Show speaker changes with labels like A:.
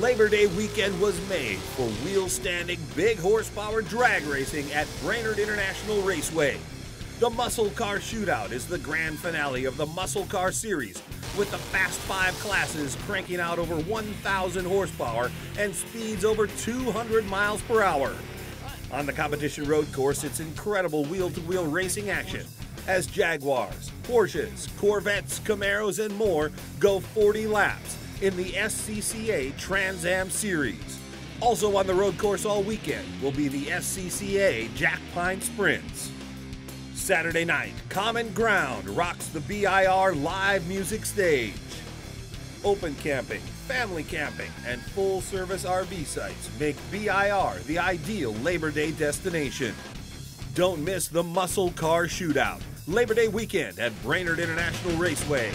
A: Labor Day weekend was made for wheel standing, big horsepower drag racing at Brainerd International Raceway. The Muscle Car Shootout is the grand finale of the Muscle Car Series, with the Fast Five classes cranking out over 1,000 horsepower and speeds over 200 miles per hour. On the competition road course, it's incredible wheel to wheel racing action as Jaguars, Porsches, Corvettes, Camaros, and more go 40 laps in the SCCA Trans Am Series. Also on the road course all weekend will be the SCCA Jack Pine Sprints. Saturday night, Common Ground rocks the BIR live music stage. Open camping, family camping, and full service RV sites make BIR the ideal Labor Day destination. Don't miss the Muscle Car Shootout, Labor Day weekend at Brainerd International Raceway.